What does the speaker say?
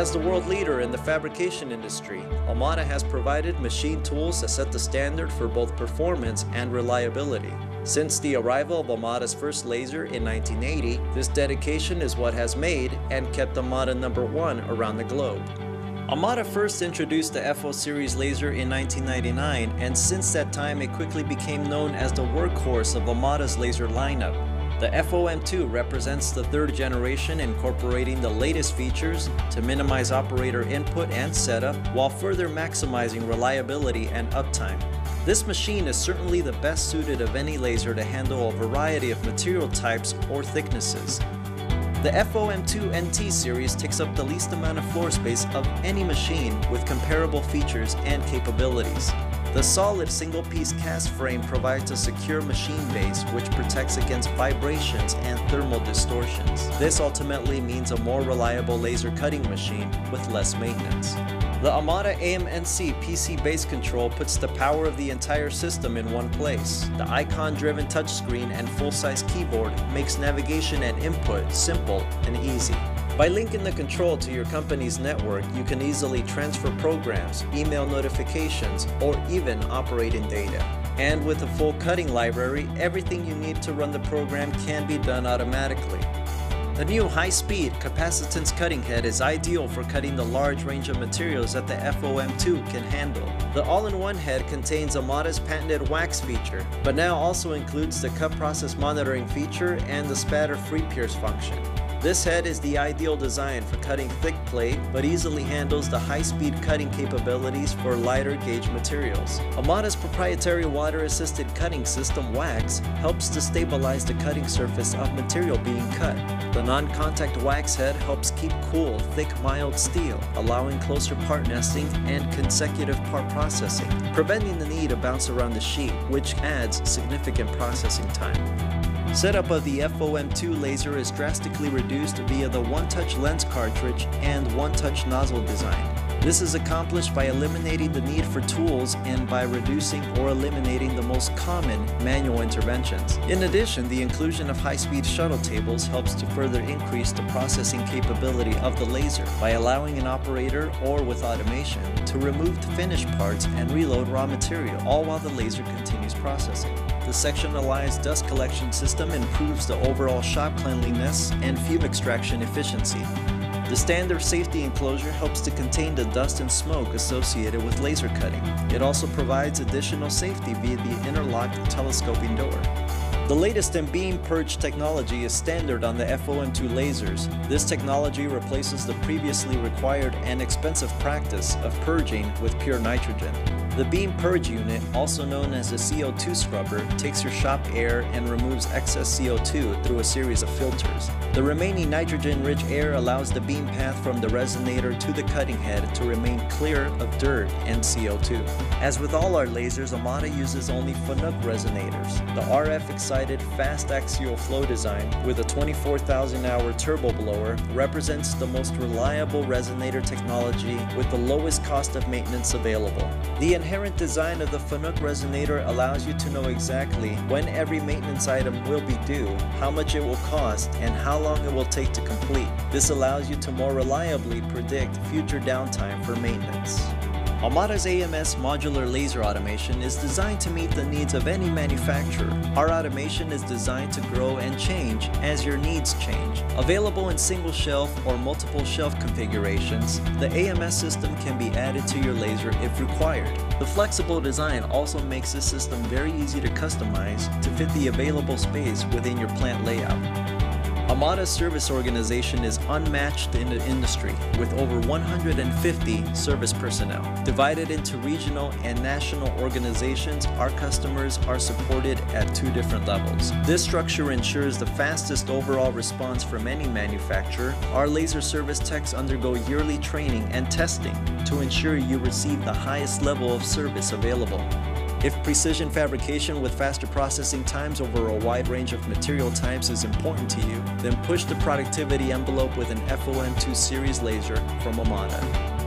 As the world leader in the fabrication industry, Amada has provided machine tools that set the standard for both performance and reliability. Since the arrival of Amada's first laser in 1980, this dedication is what has made and kept Amada number one around the globe. Amada first introduced the FO series laser in 1999 and since that time it quickly became known as the workhorse of Amada's laser lineup. The FOM2 represents the third generation incorporating the latest features to minimize operator input and setup while further maximizing reliability and uptime. This machine is certainly the best suited of any laser to handle a variety of material types or thicknesses. The FOM2 NT series takes up the least amount of floor space of any machine with comparable features and capabilities. The solid single-piece cast frame provides a secure machine base which protects against vibrations and thermal distortions. This ultimately means a more reliable laser cutting machine with less maintenance. The Amada AMNC PC base control puts the power of the entire system in one place. The icon-driven touchscreen and full-size keyboard makes navigation and input simple and easy. By linking the control to your company's network, you can easily transfer programs, email notifications, or even operating data. And with a full cutting library, everything you need to run the program can be done automatically. The new high-speed capacitance cutting head is ideal for cutting the large range of materials that the FOM2 can handle. The all-in-one head contains Amada's patented WAX feature, but now also includes the cut process monitoring feature and the spatter-free pierce function. This head is the ideal design for cutting thick plate, but easily handles the high-speed cutting capabilities for lighter gauge materials. Amada's proprietary water-assisted cutting system WAX helps to stabilize the cutting surface of material being cut. The non-contact WAX head helps keep cool, thick, mild steel, allowing closer part nesting and consecutive part processing, preventing the need to bounce around the sheet, which adds significant processing time. Setup of the FOM2 laser is drastically reduced via the one-touch lens cartridge and one-touch nozzle design. This is accomplished by eliminating the need for tools and by reducing or eliminating the most common manual interventions. In addition, the inclusion of high-speed shuttle tables helps to further increase the processing capability of the laser by allowing an operator or with automation to remove the finished parts and reload raw material, all while the laser continues processing. The sectionalized dust collection system improves the overall shop cleanliness and fume extraction efficiency. The standard safety enclosure helps to contain the dust and smoke associated with laser cutting. It also provides additional safety via the interlocked telescoping door. The latest in beam purge technology is standard on the FOM2 lasers. This technology replaces the previously required and expensive practice of purging with pure nitrogen. The beam purge unit, also known as a CO2 scrubber, takes your shop air and removes excess CO2 through a series of filters. The remaining nitrogen-rich air allows the beam path from the resonator to the cutting head to remain clear of dirt and CO2. As with all our lasers, Amada uses only Fanuc resonators. The RF-excited fast axial flow design with a 24,000 hour turbo blower represents the most reliable resonator technology with the lowest cost of maintenance available. The inherent design of the Fanuc resonator allows you to know exactly when every maintenance item will be due, how much it will cost, and how long it will take to complete. This allows you to more reliably predict future downtime for maintenance. Amada's AMS modular laser automation is designed to meet the needs of any manufacturer. Our automation is designed to grow and change as your needs change. Available in single shelf or multiple shelf configurations, the AMS system can be added to your laser if required. The flexible design also makes this system very easy to customize to fit the available space within your plant layout. Amada's service organization is unmatched in the industry with over 150 service personnel. Divided into regional and national organizations, our customers are supported at two different levels. This structure ensures the fastest overall response from any manufacturer. Our laser service techs undergo yearly training and testing to ensure you receive the highest level of service available. If precision fabrication with faster processing times over a wide range of material types is important to you, then push the productivity envelope with an FOM2 series laser from Amada.